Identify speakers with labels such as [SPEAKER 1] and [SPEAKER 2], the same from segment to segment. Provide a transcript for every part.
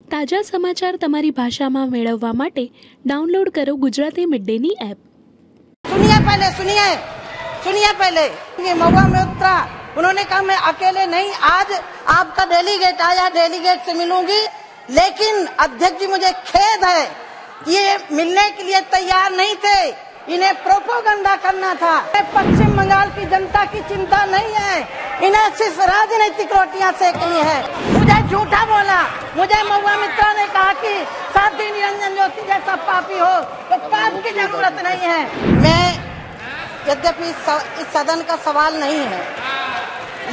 [SPEAKER 1] તાજા સમાચાર તમારી ભાષામાં મેળવવા માટે ડાઉનલોડ કરો ગુજરાતી મિડ ડેની એપ
[SPEAKER 2] सुनिए पहले सुनिए सुनिए पहले ये महुआ में उतरा उन्होंने कहा मैं अकेले नहीं आज आपका डेलीगेट आया डेलीगेट से मिलूंगी लेकिन अध्यक्ष जी मुझे खेद है ये मिलने के लिए तैयार नहीं थे इन्हें प्रोपोगंडा करना था पश्चिम बंगाल की जनता की चिंता नहीं है। इन्हें सिर्फ़ राजनीतिक रोटियाँ सेकनी है। मुझे झूठा बोला। मुझे महुआ मित्रा ने कहा कि साथी निरंजन ज्योति जैसा पापी हो तो पाप की ज़रूरत नहीं है। मैं यद्यपि इस सदन का सवाल नहीं है,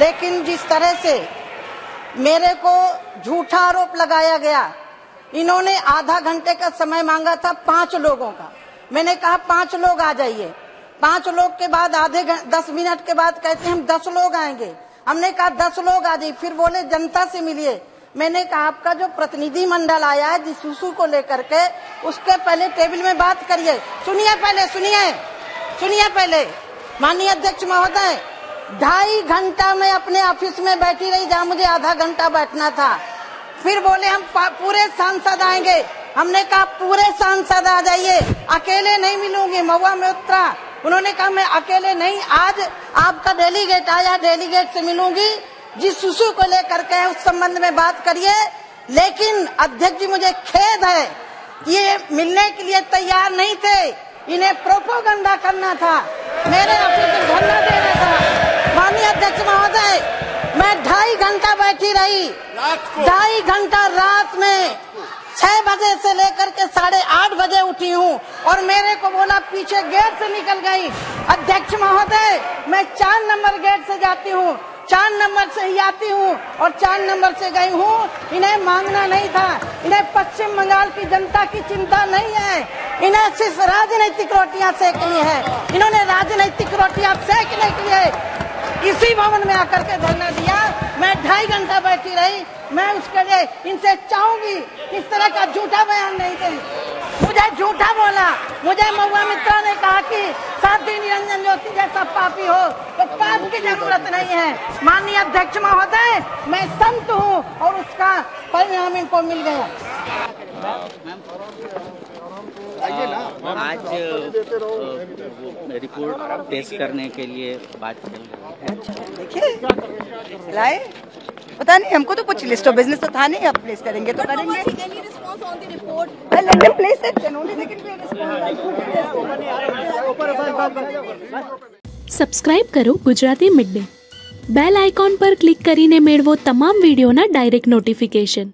[SPEAKER 2] लेकिन जिस तरह से मेरे को झूठा आरोप लगाया गया, इन्होंने आधा घंटे का समय मांगा था पाँच लोगों का। मैंने कहा, पाँच लोग आ जाइए। पाँच लोग के बाद आधे दस मिनट के बाद कहते हम दस लोग आएँगे। हमने कहा, दस लोग आ जाइए फिर बोले, जनता से मिलिए। मैंने कहा, आपका जो प्रतिनिधि मंडल आया है जिस शिशु को लेकर के, उसके पहले टेबल में बात करिए। सुनिए पहले, सुनिए। सुनिए पहले। माननीय अध्यक्ष महोदय, ढाई घंटा में अपने ऑफ़िस में बैठी रही, जहाँ मुझे आधा घंटा बैठना था। फिर बोले, हम पूरे सांसद आएँगे। हमने कहा, पूरे सांसद आ जाइए। अकेले नहीं मिलूँगी, महुआ में उन्होंने कहा, मैं अकेले नहीं, आज आपका डेलीगेट आया डेलीगेट से मिलूँगी। जिस शिशु को लेकर के उस संबंध में बात करिए, लेकिन अध्यक्ष जी, मुझे खेद है ये मिलने के लिए तैयार नहीं थे। इन्हें प्रोपोगंडा करना था। मेरे ऑफ़िस धरना देना था। माननीय अध्यक्ष महोदय, मैं ढाई घंटा रही। ढाई घंटा रात में छह बजे से लेकर के साढ़े आठ बजे उठी हूँ और मेरे को बोला पीछे गेट से निकल गई। अध्यक्ष महोदय मैं चार नंबर गेट से जाती हूँ। चार नंबर से ही आती हूँ और चार नंबर से गई हूँ। इन्हें मांगना नहीं था। इन्हें पश्चिम बंगाल की जनता की चिंता नहीं है। इन्हें सिर्फ़ राजनीतिक रोटियाँ सेकनी है। इन्होंने राजनीतिक रोटियाँ सेकने के लिए इसी भवन में आकर के धरना दिया। बैठी रही मैं उसके लिए इनसे चाहूँगी। इस तरह का झूठा बयान नहीं दें मुझे झूठा बोला। मुझे महुआ मित्रा ने कहा कि साथी निरंजन ज्योति जैसा पापी हो तो पाप की ज़रूरत नहीं है। माननीय अध्यक्ष महोदय मैं संत हूँ और उसका परिणाम इनको मिल गया।
[SPEAKER 3] आज रिपोर्ट टेस्ट करने के लिए बात चल रही है।
[SPEAKER 4] देखिए लाए पता नहीं हमको तो कुछ लिस्ट ऑफ बिजनेस तो था नहीं अब प्लेस करेंगे तो करेंगे
[SPEAKER 5] Any response on the report?
[SPEAKER 4] Well, let them place it, then only they can be a response. I couldn't
[SPEAKER 1] subscribe કરો Gujarati mid day bell icon પર ક્લિક કરીને મેળવો તમામ વિડીયોના ડાયરેક્ટ નોટિફિકેશન